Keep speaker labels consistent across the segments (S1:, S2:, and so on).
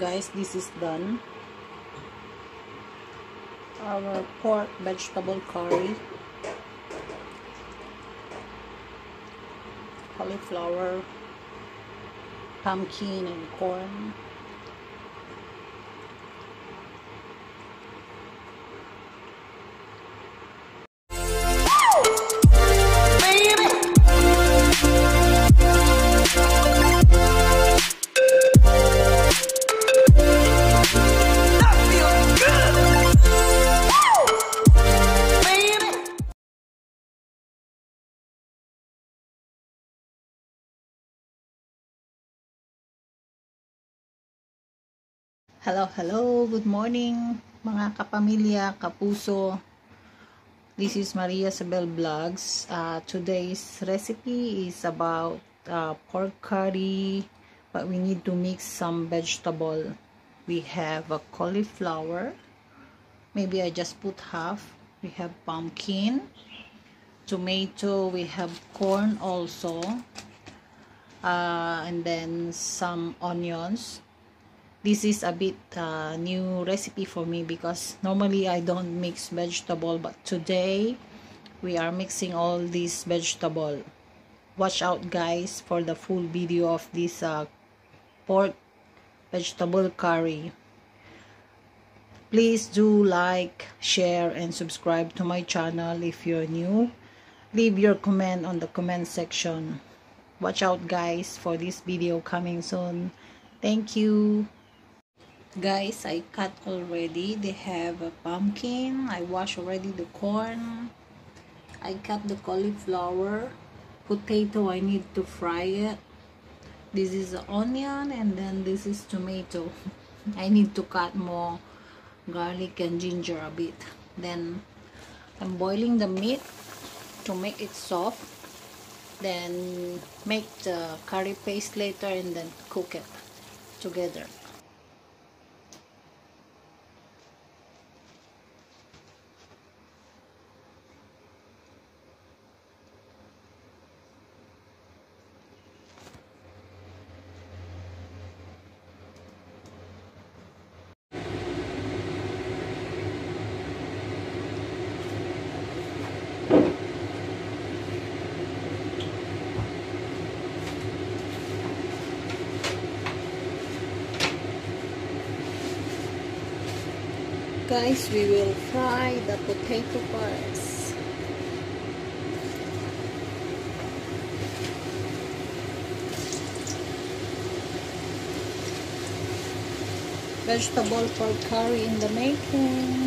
S1: guys this is done. Our pork vegetable curry. Cauliflower pumpkin and corn Hello, hello. Good morning, mga kapamilya, kapuso. This is Mariah Sabel Vlogs. Uh, today's recipe is about uh, pork curry, but we need to mix some vegetable. We have a cauliflower. Maybe I just put half. We have pumpkin, tomato. We have corn also. Uh, and then some onions this is a bit uh, new recipe for me because normally I don't mix vegetable but today we are mixing all these vegetable. Watch out guys for the full video of this uh, pork vegetable curry. Please do like share and subscribe to my channel if you're new. Leave your comment on the comment section. Watch out guys for this video coming soon. Thank you guys i cut already. They have a pumpkin. I wash already the corn. I cut the cauliflower. Potato i need to fry it. This is onion and then this is tomato. I need to cut more garlic and ginger a bit. Then i'm boiling the meat to make it soft. Then make the curry paste later and then cook it together guys we will fry the potato first vegetable for curry in the making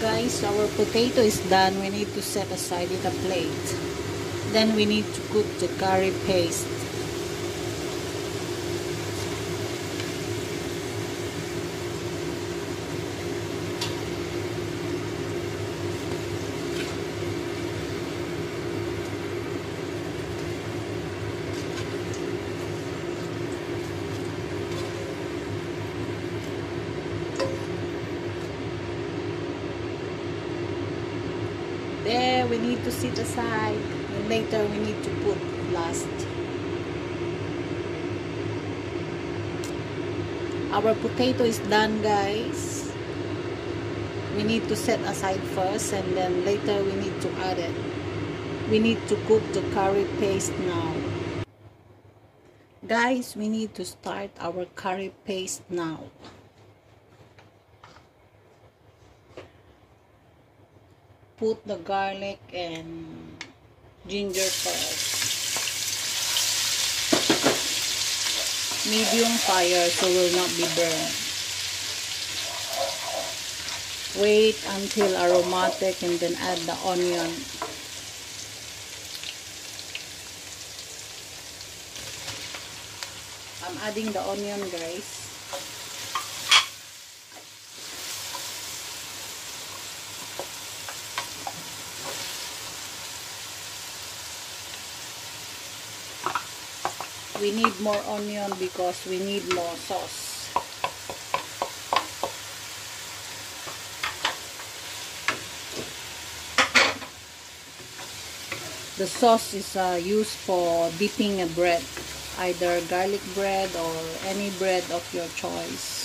S1: guys our potato is done. We need to set aside in a plate. Then we need to cook the curry paste sit aside and later we need to put last. Our potato is done guys. We need to set aside first and then later we need to add it. We need to cook the curry paste now. Guys we need to start our curry paste now put the garlic and ginger first. Medium fire so it will not be burned. Wait until aromatic and then add the onion. I'm adding the onion guys. We need more onion because we need more sauce. The sauce is uh, used for dipping a bread either garlic bread or any bread of your choice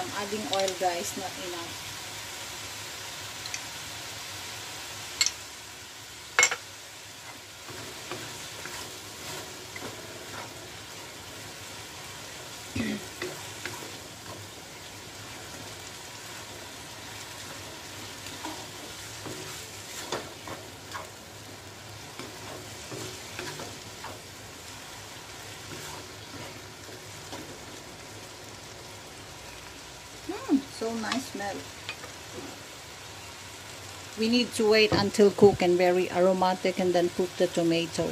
S1: I'm adding oil guys, not enough. We need to wait until cook and very aromatic and then put the tomato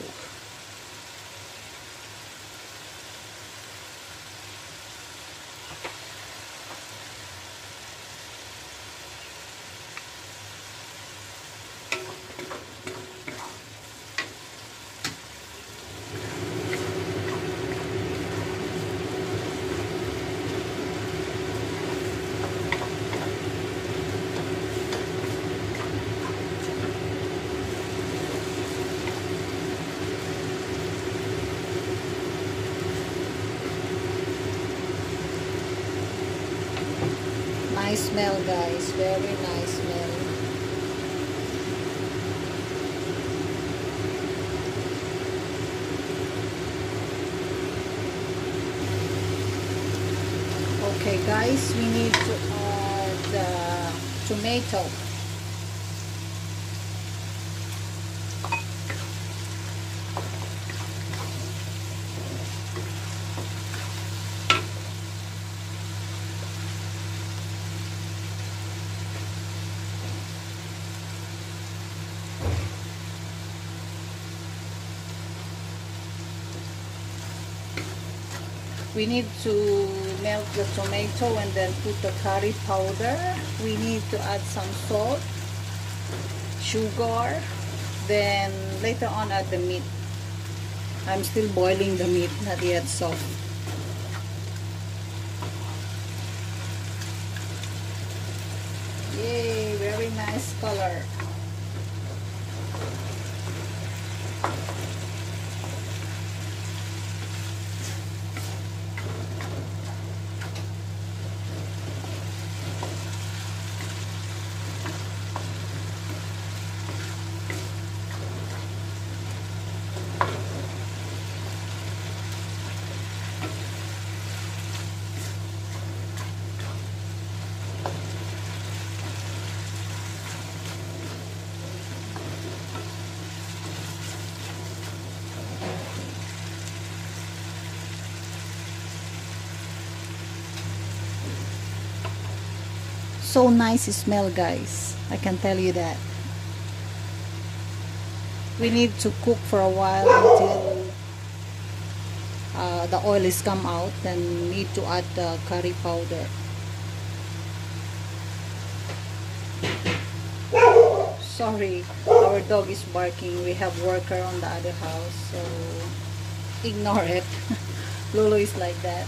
S1: nice smell guys very nice smell okay guys we need to add the tomato. We need to melt the tomato and then put the curry powder. We need to add some salt sugar then later on add the meat. I'm still boiling the meat not yet soft yay very nice color so nice smell guys. I can tell you that. We need to cook for a while until uh, the oil is come out. Then need to add the curry powder. Sorry our dog is barking. We have worker on the other house so ignore it. Lulu is like that.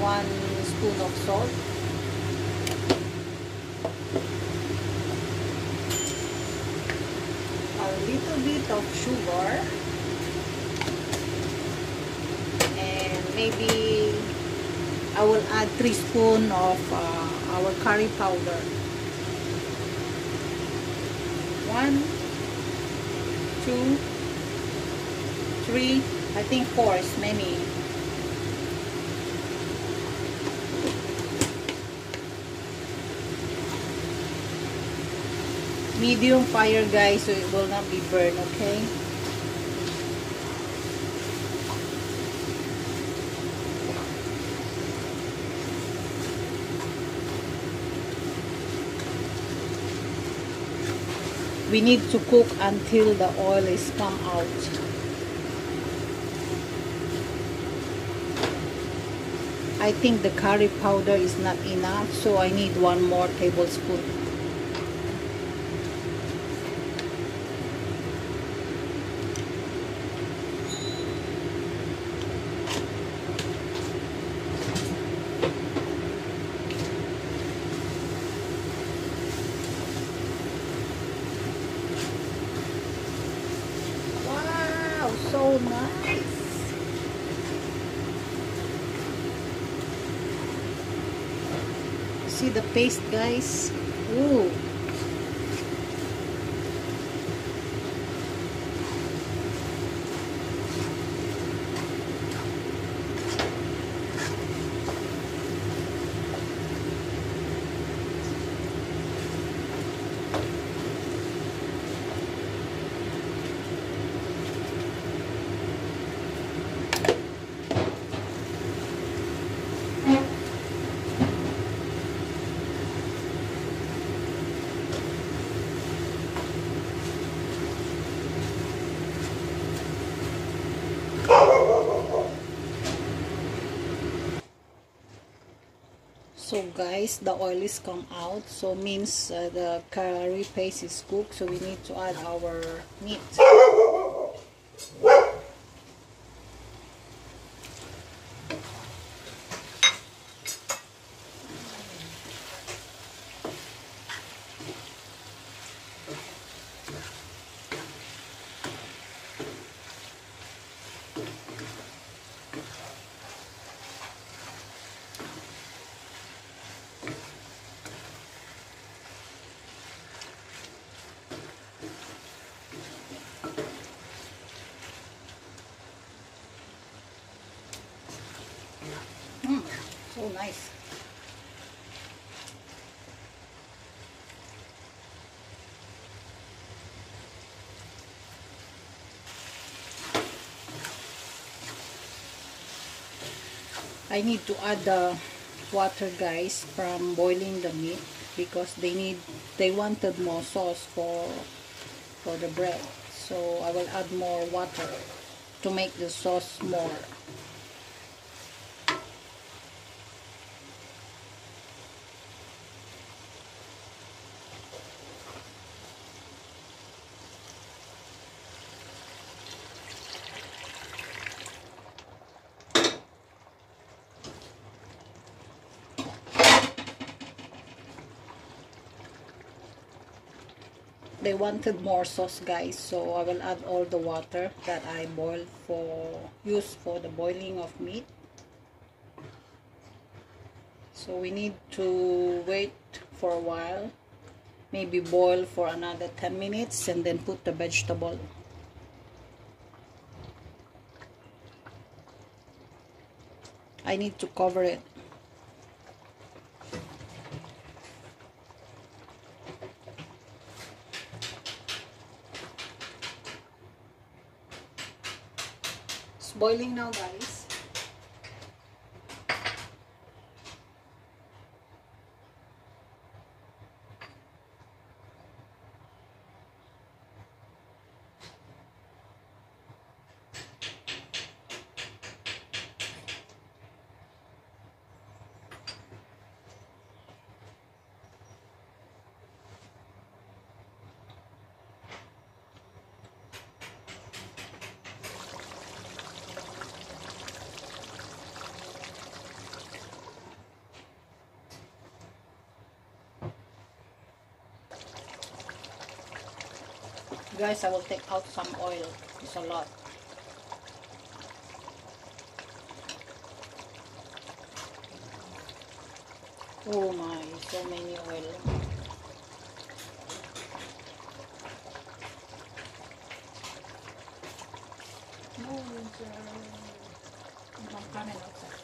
S1: One spoon of salt. A little bit of sugar. And maybe I will add 3 spoon of uh, our curry powder. One two three. I think four is many medium fire guys so it will not be burned okay? We need to cook until the oil is come out. I think the curry powder is not enough so I need one more tablespoon Wow, so nice. See the paste, guys? Ooh. So guys, the oil is come out. So means uh, the curry paste is cooked. So we need to add our meat. Mm, so nice. I need to add the water guys from boiling the meat because they need they wanted more sauce for for the bread. So I will add more water to make the sauce more they wanted more sauce guys so I will add all the water that I boiled for use for the boiling of meat. So we need to wait for a while maybe boil for another 10 minutes and then put the vegetable. I need to cover it boiling now, guys. Guys, I will take out some oil. It's a lot. Oh my, so many oil. Oh, coming outside.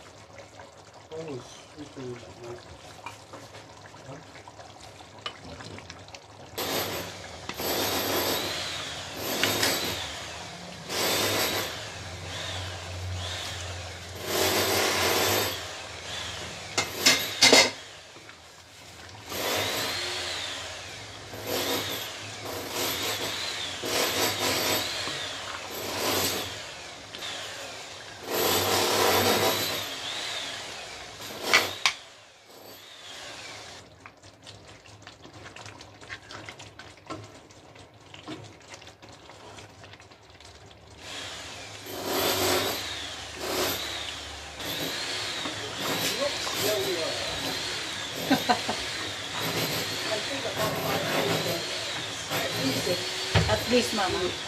S2: Sweet.
S1: Mama.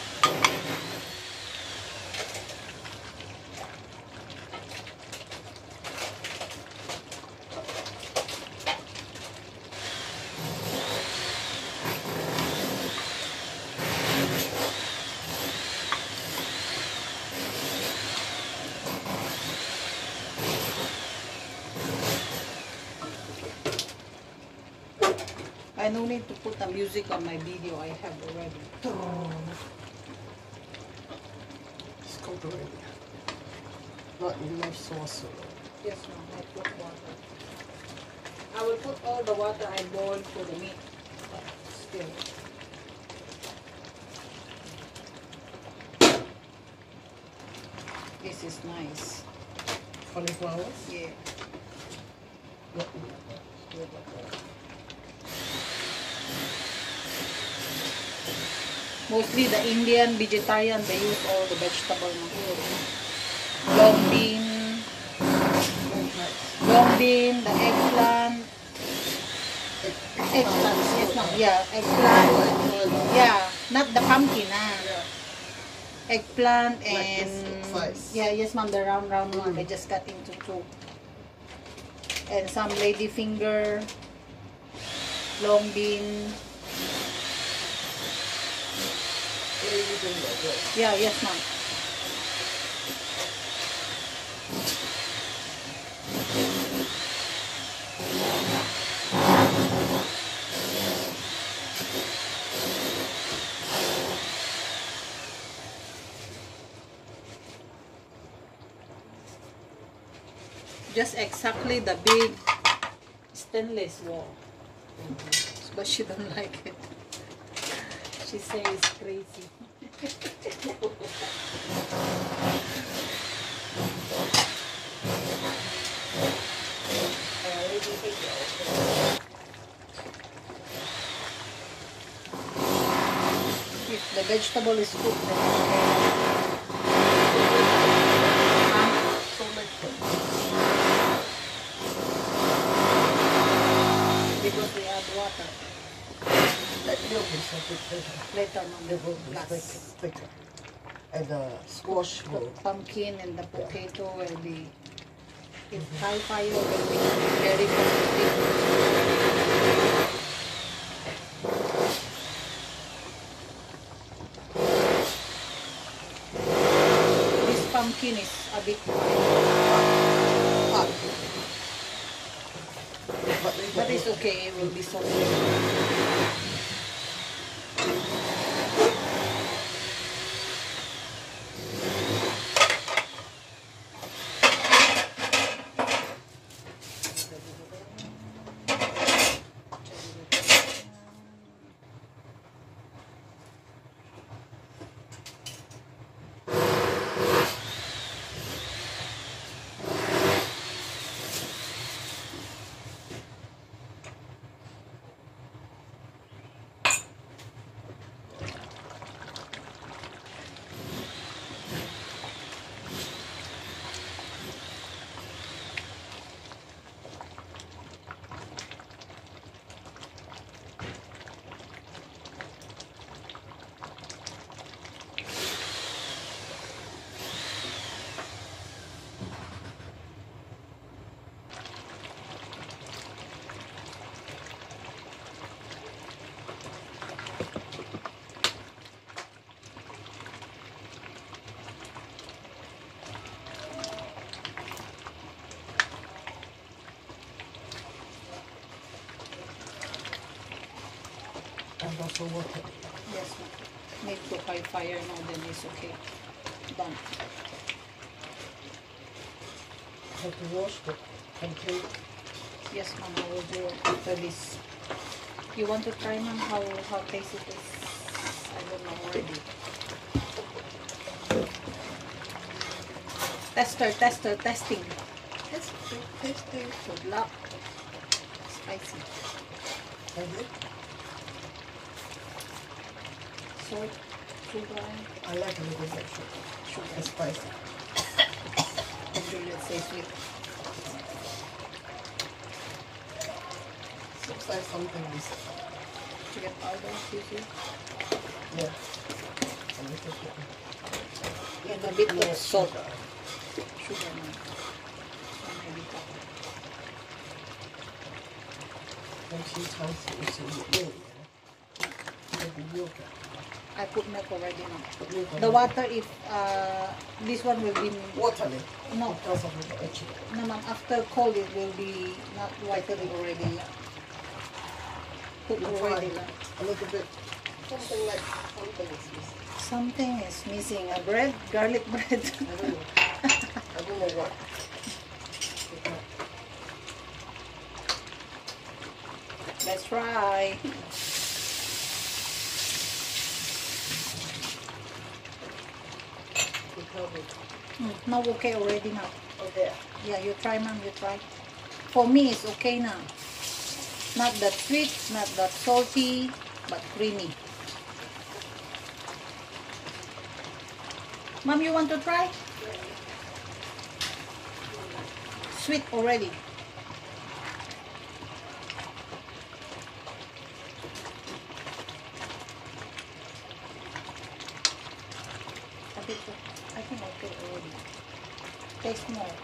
S1: I no need to put the music on my video. I have already.
S2: It's cooked already. Not enough sauce.
S1: Yes, ma'am. I put water. I will put all the water I boiled for the meat. But still. This is nice.
S2: Cauliflower?
S1: Yeah.
S2: Not enough.
S1: Mostly the Indian vegetarian, they use all the vegetable na here. Long bean, long bean, the eggplant, eggplant, yes, no, yeah, eggplant, yeah, not the pumpkin, ah. Eggplant and, yeah, yes ma'am, the round, round one, they just cut into two. And some lady finger, long bean. Yeah, yes ma'am. Just exactly the big stainless wall. But she don't like it. She says crazy. If the vegetable is cooked, then okay. Huh?
S2: So like that.
S1: Because we add water.
S2: That milk is a bit thicker.
S1: Later on,
S2: Milk will be
S1: plus
S2: thick- And the squash
S1: the
S2: will
S1: pumpkin and the potato will be, if high fire will be very positive. This pumpkin is a bit
S2: hot. But,
S1: But
S2: got
S1: it's okay, it will be soft.
S2: Not so water.
S1: Yes, ma'am. Need to high fire now, then it's okay. Done.
S2: Have to wash the container.
S1: Yes, ma'am, I will do it after this. You want to try, ma'am, how, how tasty it is? I don't know already. Tester, tester, testing.
S2: Taste, taste, taste.
S1: Good luck. Spicy.
S2: And it,
S1: Salt, sugar,
S2: I like a little bit of sugar.
S1: sugar.
S2: It's spicy.
S1: And Juliet say sweet.
S2: Looks like something is,
S1: Sugar powder, sweet.
S2: yeah. A little bit.
S1: And a bit
S2: more
S1: of salt.
S2: sugar.
S1: Sugar, ma'am. So maybe that.
S2: When she tells a milk, maybe milk.
S1: I put milk already now. The water, if uh, this one will be
S2: Water,
S1: no,
S2: because of the itchy.
S1: no, ma'am. After cold, it will be not watery already. Cook already. lang.
S2: A little bit, something like, something is missing.
S1: Something is missing. A bread, garlic bread.
S2: I don't know. I don't know what.
S1: Let's try. Mm, now okay already now.
S2: okay.
S1: Yeah, you try, ma'am. You try. For me, it's okay now. Not that sweet, not that salty, but creamy. Mom, you want to try? Sweet already. Taste more.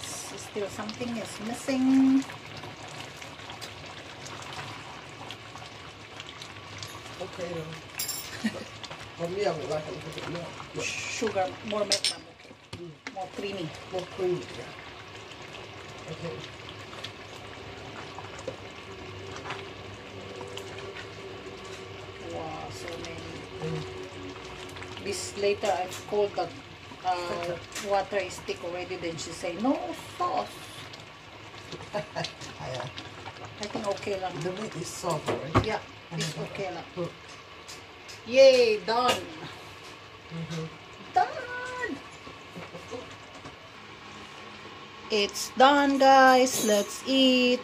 S1: Still something is missing.
S2: Okay then. For me, I would like a little bit more.
S1: Sugar, more milk, ma'am. Okay. More creamy.
S2: More creamy, yeah. Okay.
S1: Wow, so many.
S2: Mm.
S1: This later I called that uh, water is thick already. Then she say no sauce.
S2: I,
S1: I think okay lang.
S2: the meat is soft, right?
S1: Yeah, it's okay lang.
S2: Mm.
S1: Yay, done.
S2: Mm-hmm.
S1: Done. It's done, guys. Let's eat.